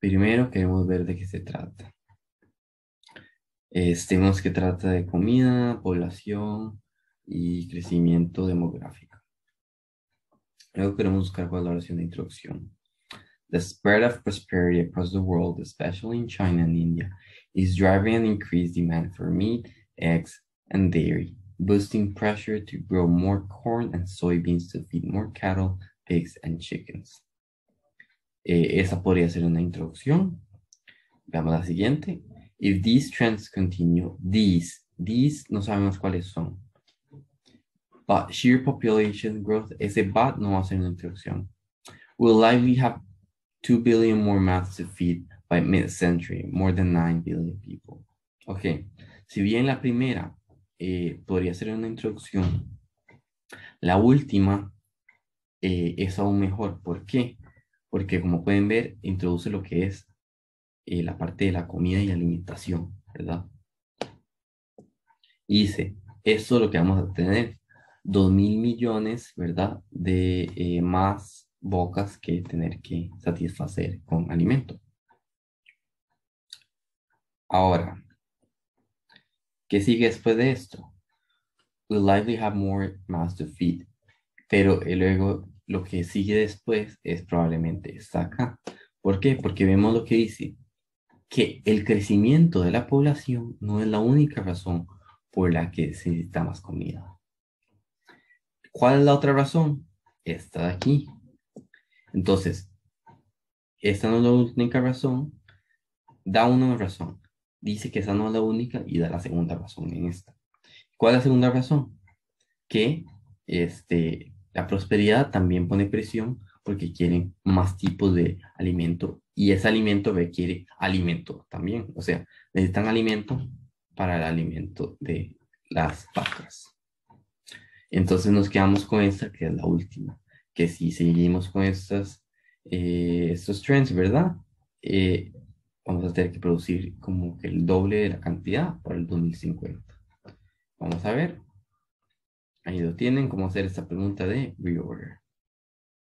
Primero queremos ver de qué se trata. Estemos que trata de comida, población y crecimiento demográfico. Luego queremos buscar cuál es la oración de introducción. The spread of prosperity across the world, especially in China and India, is driving an increased demand for meat, eggs, and dairy, boosting pressure to grow more corn and soybeans to feed more cattle, pigs, and chickens. Eh, esa podría ser una introducción. Veamos la siguiente. If these trends continue, these, these no sabemos cuáles son. But sheer population growth, ese but no va a ser una introducción. We'll likely have 2 billion more mouths to feed by mid-century, more than 9 billion people. Ok, si bien la primera eh, podría ser una introducción, la última eh, es aún mejor. ¿Por qué? Porque como pueden ver, introduce lo que es eh, la parte de la comida y alimentación, ¿verdad? Y dice, esto es lo que vamos a tener, 2 mil millones, ¿verdad? De eh, más bocas que tener que satisfacer con alimento. Ahora, ¿qué sigue después de esto? We'll likely have more mouths to feed. Pero luego lo que sigue después es probablemente está acá. ¿Por qué? Porque vemos lo que dice que el crecimiento de la población no es la única razón por la que se necesita más comida. ¿Cuál es la otra razón? Esta de aquí. Entonces, esta no es la única razón, da una razón. Dice que esa no es la única y da la segunda razón en esta. ¿Cuál es la segunda razón? Que este, la prosperidad también pone presión porque quieren más tipos de alimento y ese alimento requiere alimento también. O sea, necesitan alimento para el alimento de las vacas. Entonces nos quedamos con esta, que es la última, que si seguimos con estas, eh, estos trends, ¿verdad? Eh, vamos a tener que producir como que el doble de la cantidad para el 2050. Vamos a ver. Ahí lo tienen, cómo hacer esta pregunta de reorder.